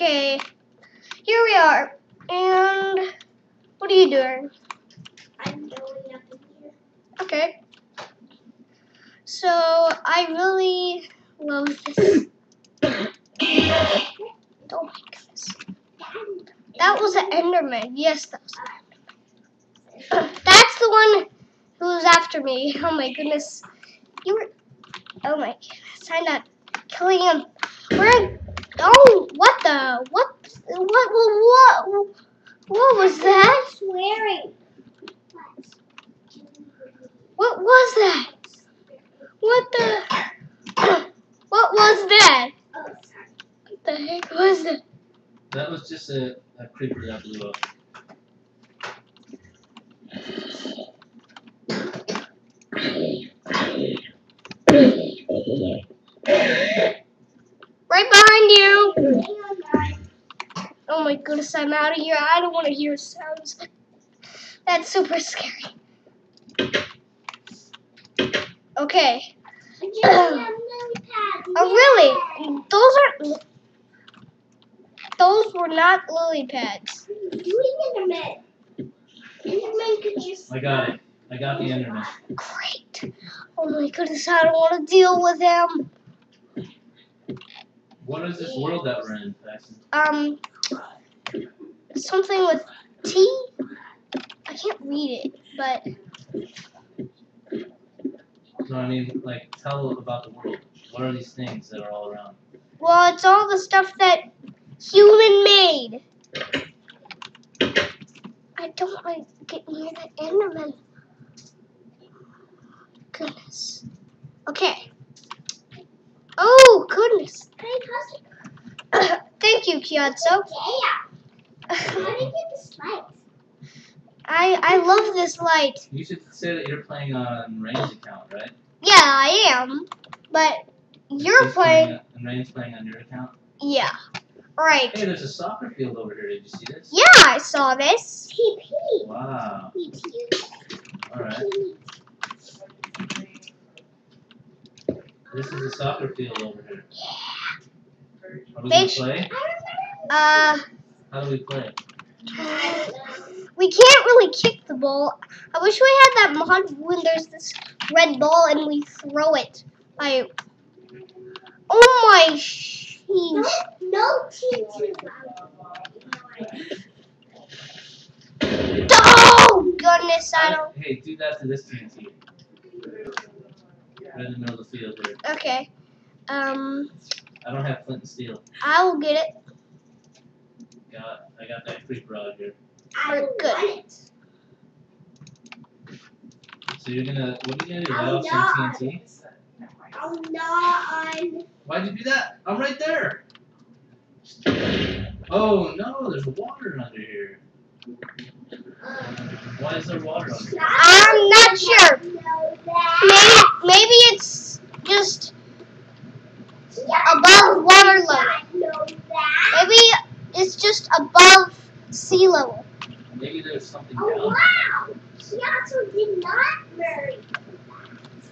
Okay, here we are. And what are you doing? I'm going up in here. Okay. So I really love this. oh my goodness. That was an Enderman. Yes, that was an Enderman. That's the one who's after me. Oh my goodness. You were. Oh my goodness. I'm not killing him. Where? Oh, what the? What? What? What? What, what was that? Swearing. What was that? What the? What was that? Oh, sorry. What the heck was that? That was just a, a creeper that blew up. Right behind you. Hang on, guys. Oh my goodness, I'm out of here. I don't want to hear sounds. That's super scary. Okay. I'm just on lily pads. Oh really? Those are. Those were not lily pads. Yeah. Doing Enderman. Enderman could just. I got it. I got the internet. Great. Oh my goodness, I don't want to deal with them. What is this world that we're in, Paxton? Um, something with T. I can't read it, but No, I mean, like, tell about the world. What are these things that are all around? well, it's all the stuff that human made. I don't want to get near the Enderman. Goodness. Okay. Oh goodness. Hey, how's it? Thank you, Kyatso. Yeah. How did you get the spikes? I I love this light. You should say that you're playing on Rain's account, right? Yeah, I am. But you're He's playing. And Rain's playing on your account. Yeah. Right. Hey, there's a soccer field over here. Did you see this? Yeah, I saw this. PP. Wow. All right. This is a soccer field over here. Are we gonna Make- play? Uh, How do we play? we can't really kick the ball. I wish we had that mod when there's this red ball and we throw it. I. Oh my No, sheesh. no TNT. Oh goodness, I don't. Hey, do that to this TNT. Right in the middle of the field here. Okay. Um, I don't have flint and steel. I will get it. Got I got that creeper out here. I Good. want. So you're gonna what are you gonna do? Let I'm off some not. TNT? I'm not on. Why'd you do that? I'm right there. Oh no, there's water under here. Why is there water under here? I'm not sure. Maybe, maybe it's just Yeah, above water level. I know that. Maybe it's just above sea level. Maybe there's something Oh down. wow! She also did not marry.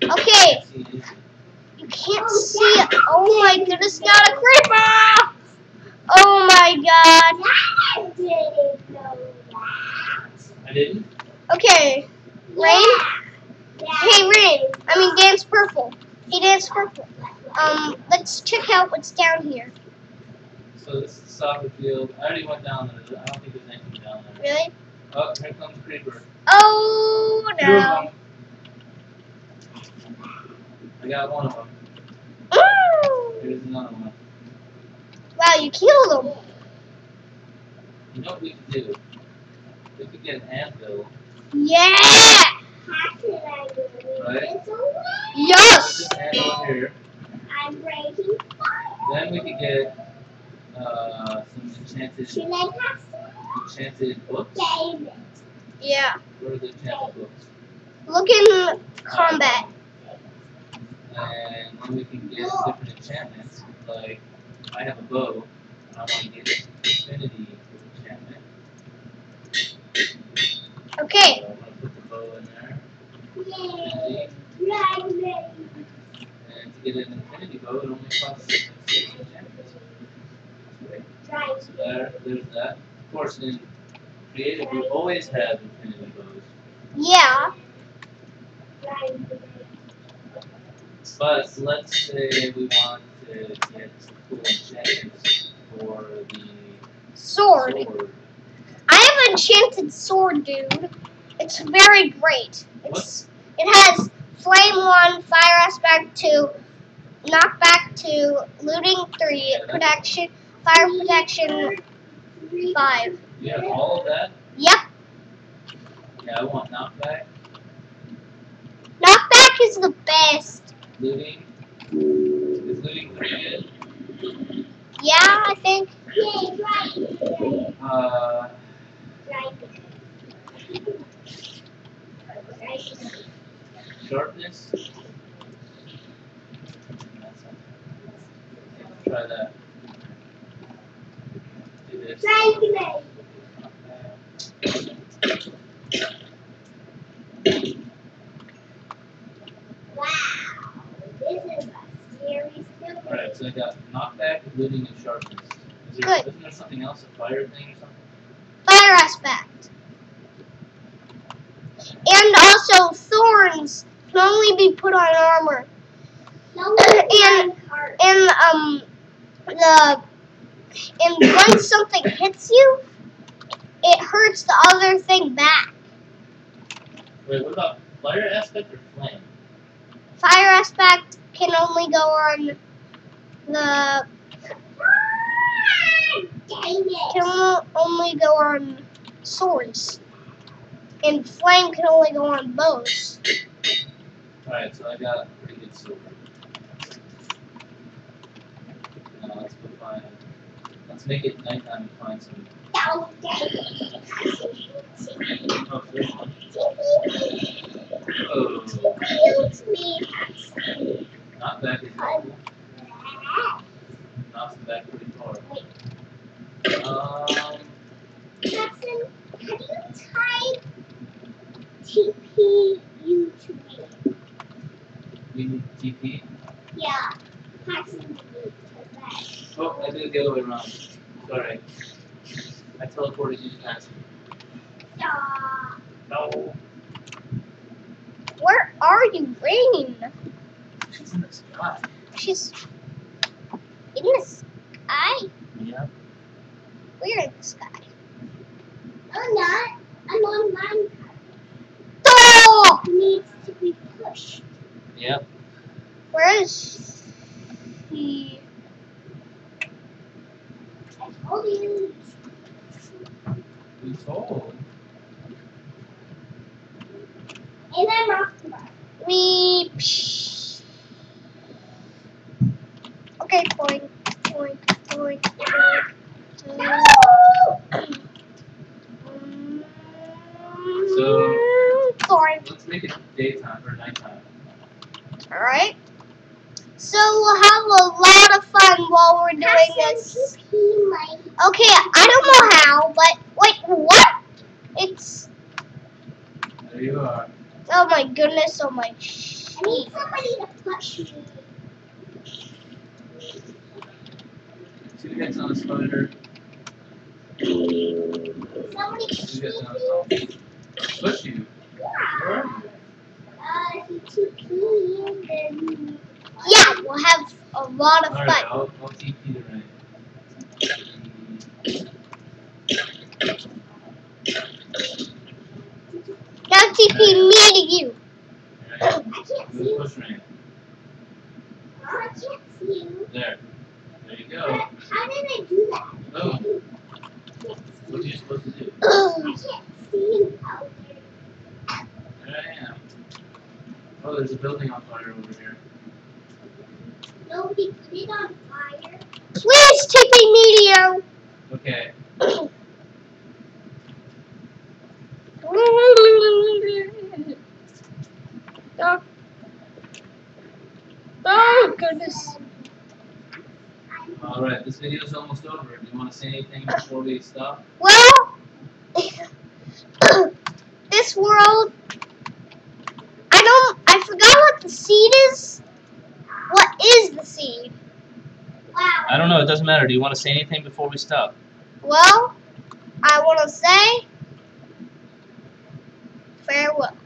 Okay, you can't see it. Oh my goodness, not a creeper! Oh my god. I didn't know that. I didn't. Okay, Rain? Yeah. Hey Rain, I mean Dance Purple. Hey Dance Purple. Um, let's check out what's down here. So this is the soccer field. I already went down there. I don't think there's anything down there. Really? Oh, here comes creeper. Oh no. I got one of them. Ooh. Here's another one. Wow, you killed him. You know what we could do? We could get an anvil. Yeah! How did I do Right. Yes! here. I'm breaking fire. Then we could get uh, some enchanted Should I pass it? enchanted books. Yeah. Where are the enchanted books? Look in combat. And then we can get different enchantments. Like I have a bow, and I want to get infinity enchantment. Okay. So I'm gonna put the bow in there. Yay. Infinity. And to get an infinity bow, it only costs six enchantments. Right. right. There, there's that. Of course, in creative, we always have infinity bows. Yeah. But let's say we want to get some cool enchantments for the Sword. sword. I have enchanted sword, dude. It's very great. It's it has flame one, fire aspect two, knockback two, looting three, Yeah, protection, fire protection five. You have all of that? Yep. Yeah, I want knockback, Knockback is the best. looting. Is looting pretty good? Yeah, I think. Yay, right. Uh, Right. sharpness. Try that. Do this. Right. Wow. This is a scary silver. Alright, so I got knockback, looting, and sharpness. Is there, Good. Isn't there something else, a fire thing or something? Fire aspect. And also thorns can only be put on armor. No And- And um the and once something hits you, it hurts the other thing back. Wait, what about fire aspect or flame? Fire aspect can only go on the can only go on swords. And flame can only go on bows. Alright, so I got a pretty good silver. Now let's go find. Let's make it nighttime and find some. Oh. Oh, there's one. Me. Knockback is helpful. Knocks pretty far. Um, Jackson, have you typed TP you to me? we need TP. Yeah. Jackson, you that. Oh, I did it the other way around. Sorry. I teleported you past. Stop. No. Where are you, Rain? She's in the sky. She's in the sky. Yeah. We're in the sky. I'm not. I'm on mine. Oh! Needs to be pushed. Yep. Where is he? I told you. We told. And I'm off to bar. We. Psh. Okay, point, point, point, point. No! So- Point. Let's make it daytime or nighttime. All right. So we'll have a lot of fun while we're doing this. Okay, I don't know how, but wait, what? It's There you are. oh my goodness, oh my I need somebody to push me. Two hits on a spider. Somebody push Two hits on a me. Push you. Where are you? He TP and then. Yeah, we'll have a lot of fun. I'll, I'll TP the right. Now TP me to you. I can't see do you. push ring. Oh, I can't see you. There. There you go. how did I do that? Oh, I can't what are you supposed to do? I can't see you out there. There I am. Oh, there's a building on fire over here. Nobody put it on fire. Please TP me Okay. Oh. oh goodness. Alright, this video's almost over. Do you want to say anything before we stop? Well, this world, I don't, I forgot what the seed is. What is the seed? Wow. I don't know. It doesn't matter. Do you want to say anything before we stop? Well, I want to say farewell.